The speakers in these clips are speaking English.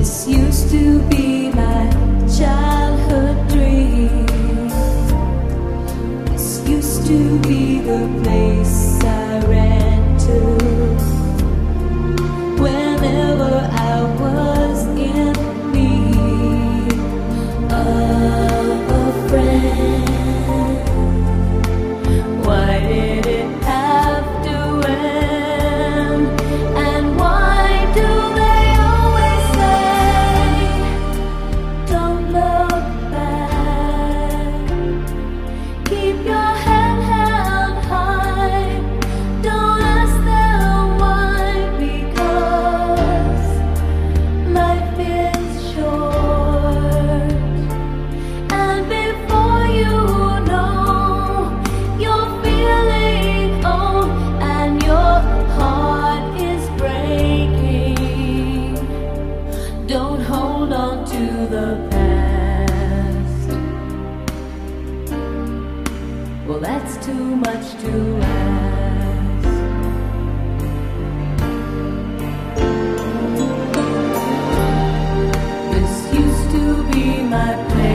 This used to be my childhood dream. This used to be the place. too much to ask. This used to be my place.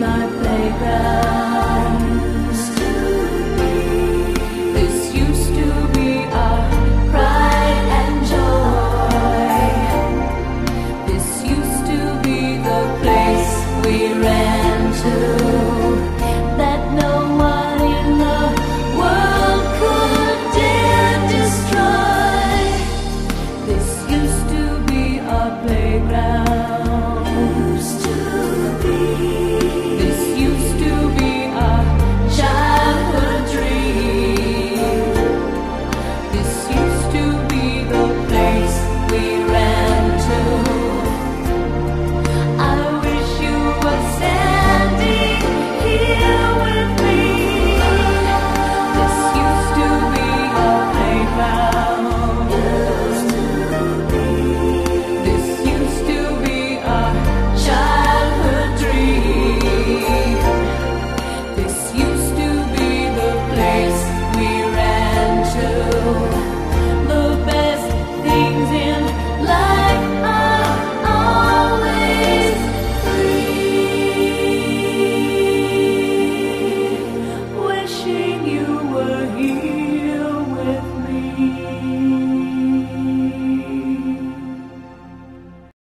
my playground.